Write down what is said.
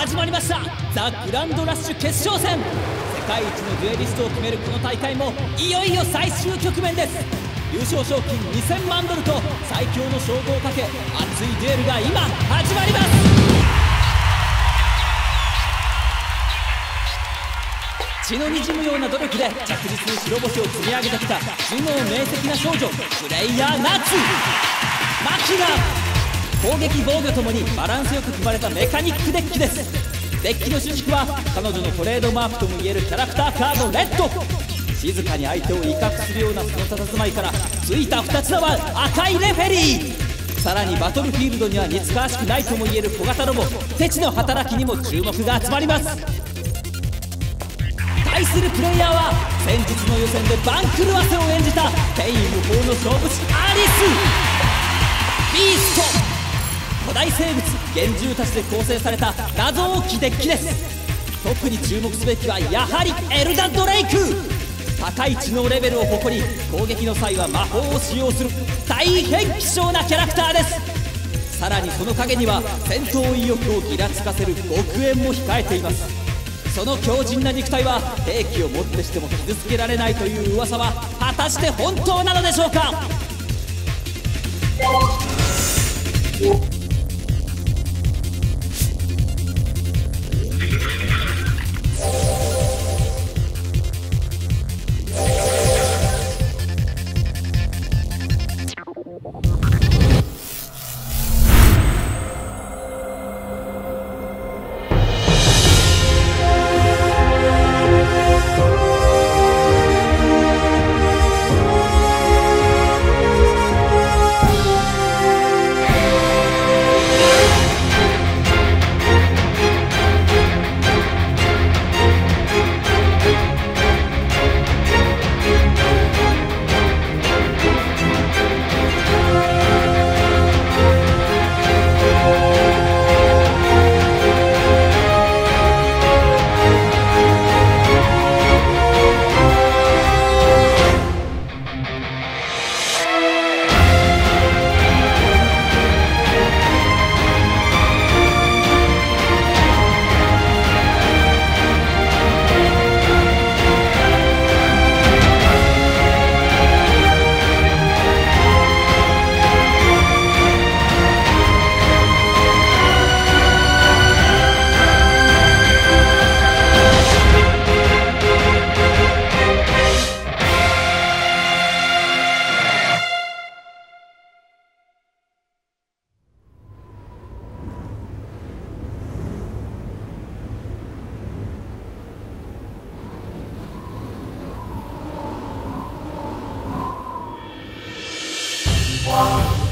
始まりました。ザ・グランドラッシュ決勝戦。世界一のデュエリストを決めるこの大会もいよいよ最終局面です。優勝賞金2000万ドルと最強の称号をかけ熱いデュエルが今始まります。血の滲むような努力で着実に白星を積み上げてきた頭脳明晰な少女プレイヤーナッツ。マキラ攻撃防御ともにバランスよく組まれたメカニックデッキです。デッキの主軸は彼女のトレードマークともいえるキャラクターカードレッド。静かに相手を威嚇するようなその佇まいからついた2つ名は赤いレフェリー。さらにバトルフィールドには似つかわしくないともいえる小型ロボ。テチの働きにも注目が集まります。対するプレイヤーは先日の予選で番狂わせを演じた天意無法の勝負師アリス。ビースト。古代生物幻獣たちで構成された謎多きデッキです。特に注目すべきはやはりエルダ・ドレイク。高い知能レベルを誇り攻撃の際は魔法を使用する大変希少なキャラクターです。さらにその陰には戦闘意欲をギラつかせる極縁も控えています。その強靭な肉体は兵器をもってしても傷つけられないという噂は果たして本当なのでしょうか？One.